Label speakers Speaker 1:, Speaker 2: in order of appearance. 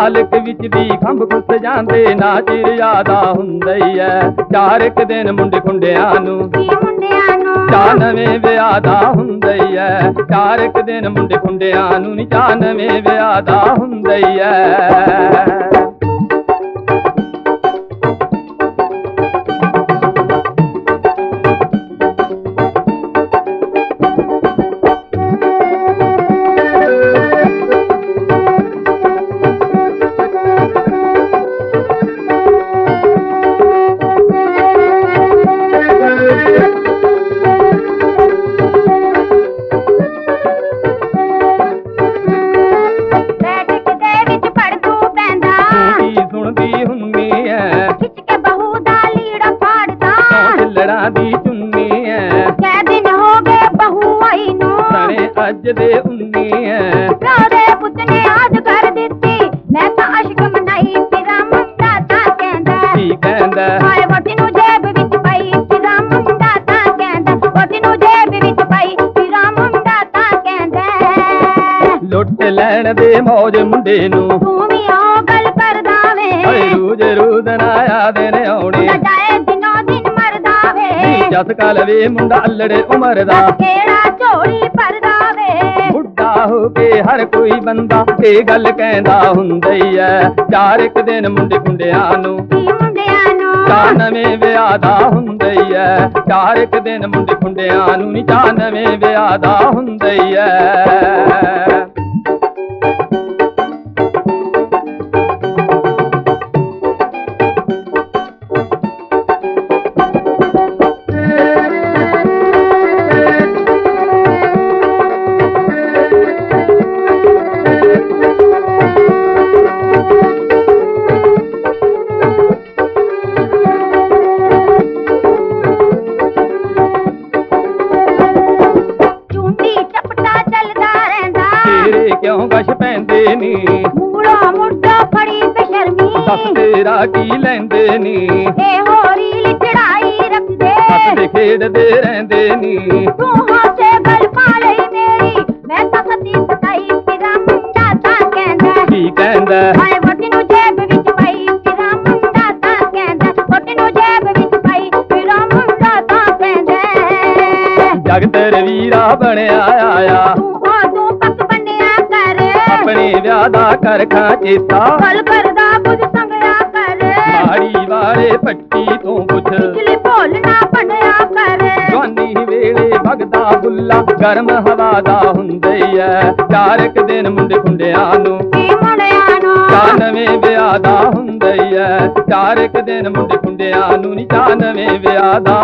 Speaker 1: ਸਾਲਕ ਵਿੱਚ ਦੀ ਖੰਭ ਖੁੱਸ ਜਾਂਦੇ ਨਾ ਚਿਰ ਯਾਦਾ ਹੁੰਦਾ ਹੀ ਐ। ਚਾਰ ਇੱਕ ਦਿਨ ਮੁੰਡੇ ਖੁੰਡਿਆਂ ਨੂੰ
Speaker 2: ਕੀ ਮੁੰਡਿਆਂ ਨੂੰ।
Speaker 1: ਚਾ ਨਵੇਂ ਵਿਆਹ ਦਾ ਹੁੰਦਾ ਹੀ ਐ। ਚਾਰ ਇੱਕ ਦਿਨ ਮੁੰਡੇ ਖੁੰਡਿਆਂ ਨੂੰ ਨੀ ਚਾ ਨਵੇਂ ਵਿਆਹ ਦਾ ਹੁੰਦਾ ਹੀ ਐ। ਸਣੇ ਅੱਜ ਦੇ ਉੰਨੀ ਐ
Speaker 2: ਪਿਓ ਦੇ ਪੁੱਤ ਨੇ ਆਜ ਕਰ ਦਿੱਤੀ ਮੈਂ ਤਾਂ ਅਸ਼ਕ ਮਨਾਈ ਤੇਰਾ ਮੁੰਡਾ ਤਾਂ ਕਹਿੰਦਾ
Speaker 1: ਕੀ ਕਹਿੰਦਾ
Speaker 2: ਹਾਏ ਵੋਟੀ ਨੂੰ ਜੇਬ ਵਿੱਚ ਪਾਈ ਤੇਰਾ ਮੁੰਡਾ ਤਾਂ ਕਹਿੰਦਾ ਵੋਟੀ ਨੂੰ ਜੇਬ ਵਿੱਚ ਪਾਈ ਤੇਰਾ ਮੁੰਡਾ ਤਾਂ ਕਹਿੰਦਾ
Speaker 1: ਲੁੱਟ ਲੈਣ ਦੇ ਮੌਜ ਮੁੰਡੇ ਨੂੰ
Speaker 2: ਤੂੰ ਵੀ ਉਹ ਗੱਲ ਕਰਦਾ ਵੇ
Speaker 1: ਓਏ ਰੂਜ ਰੂਦ ਨਾ ਯਾਦ ਨੇ ਆਉਣੇ
Speaker 2: ਮੁੰਡਾ ਜਾਏ ਦਿਨੋਂ ਦਿਨ ਮਰਦਾ ਵੇ
Speaker 1: ਜਸ ਕਲ ਵੇ ਮੁੰਡਾ ਅਲੜੇ ਉਮਰ ਦਾ
Speaker 2: ਕਿਹੜਾ ਝੋਲੀ ਭਰਦਾ ਵੇ
Speaker 1: ਬੁੱਢਾ ਹੋ ਕੇ ਹਰ ਕੋਈ ਬੰਦਾ ਇਹ ਗੱਲ ਕਹਿੰਦਾ ਹੁੰਦਾ ਹੀ ਐ ਚਾਰ ਇੱਕ ਦਿਨ ਮੁੰਡੇ ਖੁੰਡਿਆਂ ਨੂੰ
Speaker 2: ਮੁੰਡਿਆਂ ਨੂੰ?
Speaker 1: ਨਵੇਂ ਵਿਆਹ ਦਾ ਹੁੰਦਾ ਹੀ ਐ ਚਾਰ ਇੱਕ ਦਿਨ ਮੁੰਡੇ ਖੁੰਡਿਆਂ ਨੂੰ ਨੀ ਚਾ ਨਵੇਂ ਵਿਆਹ ਦਾ ਹੁੰਦਾ ਹੀ ਐ ਪੈਂਦੇ ਨੀ।
Speaker 2: ਮੂੜਾ ਮੁੱਢਾ ਫੜੀ ਬਸ਼ਰਮੀ
Speaker 1: ਦੱਸ ਤੇਰਾ ਕੀ ਲੈਂਦੇ ਨੀ?
Speaker 2: ਇਹ ਹੋਰੀ ਲਈ ਚੜਾਈ ਰੱਖਦੇ
Speaker 1: ਹੱਸਦੇ ਖੇਡਦੇ ਰਹਿੰਦੇ ਨੀ।
Speaker 2: ਤੂੰ ਹਾਸੇ ਗਲ ਪਾ ਲਈ ਮੇਰੀ। ਮੈਂ ਤਾਂ ਸਤੀ ਸਤਾਈ ਤੇਰਾ ਮੁੰਡਾ ਤਾਂ ਕਹਿੰਦਾ।
Speaker 1: ਕੀ ਕਹਿੰਦਾ?
Speaker 2: ਹਾਏ ਵੋਟੀ ਨੂੰ ਜੇਬ ਵਿੱਚ ਪਾਈ ਤੇਰਾ ਮੁੰਡਾ ਤਾਂ ਕਹਿੰਦਾ। ਵੋਟੀ ਨੂੰ ਜੇਬ ਵਿੱਚ ਪਾਈ ਤੇਰਾ ਮੁੰਡਾ ਤਾਂ ਕਹਿੰਦਾ।
Speaker 1: ਜਗ ਤੇਰੇ ਵੀਰਾ ਬਣਿਆ ਆਇਆ। ਆਪਣੇ ਵਿਆਹ ਦਾ ਕਰ ਖਾਂ ਚੇਤਾ
Speaker 2: ਗੱਲ ਕਰਦਾ ਕੁਝ ਸੰਗਿਆ ਕਰ
Speaker 1: ਮਾੜੀ ਵਾਲੇ ਪੱਟੀ ਤੋਂ ਪੁੱਛ
Speaker 2: ਪਿਛਲੀ ਭੋਲ ਨਾ ਬਣਿਆ ਕਰ
Speaker 1: ਜਵਾਨੀ ਵੇਲੇ ਭਗਦਾ ਬੁੱਲਾ ਗਰਮ ਹਵਾ ਦਾ ਹੁੰਦੇ ਹੀ ਐ ਚਾਰ ਇੱਕ ਦਿਨ ਮੁੰਡੇ ਖੁੰਡਿਆਂ ਨੂੰ
Speaker 2: ਕੀ ਮੁੰਡਿਆਂ ਨੂੰ
Speaker 1: ਚਾ ਨਵੇਂ ਵਿਆਹ ਦਾ ਹੁੰਦਾ ਹੀ ਐ ਚਾਰ ਇੱਕ ਦਿਨ ਮੁੰਡੇ ਖੁੰਡਿਆਂ ਨੂੰ ਨੀ ਚਾ ਨਵੇਂ ਵਿਆਹ ਦਾ